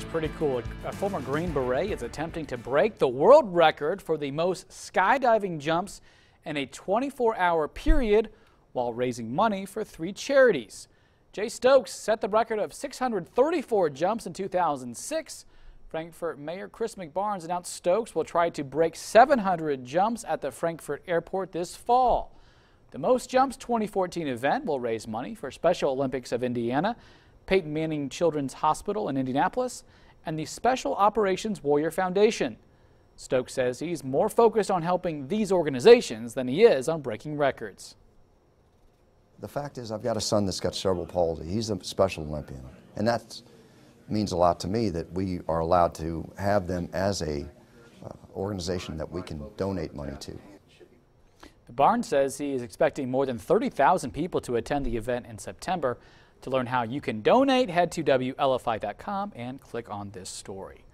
story is pretty cool. A former Green Beret is attempting to break the world record for the most skydiving jumps in a 24-hour period while raising money for three charities. Jay Stokes set the record of 634 jumps in 2006. Frankfort Mayor Chris McBarnes announced Stokes will try to break 700 jumps at the Frankfort airport this fall. The Most Jumps 2014 event will raise money for Special Olympics of Indiana Peyton Manning Children's Hospital in Indianapolis, and the Special Operations Warrior Foundation. Stokes says he's more focused on helping these organizations than he is on breaking records. The fact is, I've got a son that's got cerebral palsy. He's a Special Olympian, and that means a lot to me that we are allowed to have them as a uh, organization that we can donate money to. Barnes says he is expecting more than 30,000 people to attend the event in September. To learn how you can donate, head to WLFI.com and click on this story.